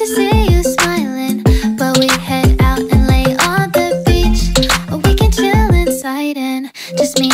to see you smiling but we head out and lay on the beach. Or we can chill inside and just me